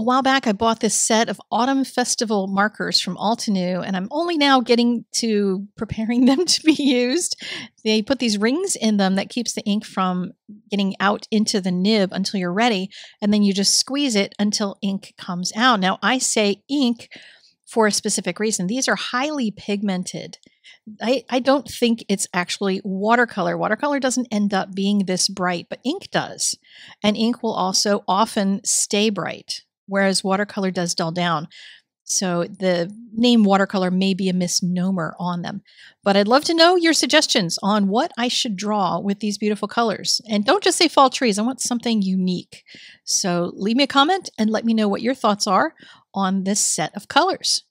a while back, I bought this set of autumn festival markers from Altenew, and I'm only now getting to preparing them to be used. They put these rings in them that keeps the ink from getting out into the nib until you're ready, and then you just squeeze it until ink comes out. Now, I say ink for a specific reason. These are highly pigmented. I, I don't think it's actually watercolor. Watercolor doesn't end up being this bright, but ink does. And ink will also often stay bright whereas watercolor does dull down. So the name watercolor may be a misnomer on them. But I'd love to know your suggestions on what I should draw with these beautiful colors. And don't just say fall trees, I want something unique. So leave me a comment and let me know what your thoughts are on this set of colors.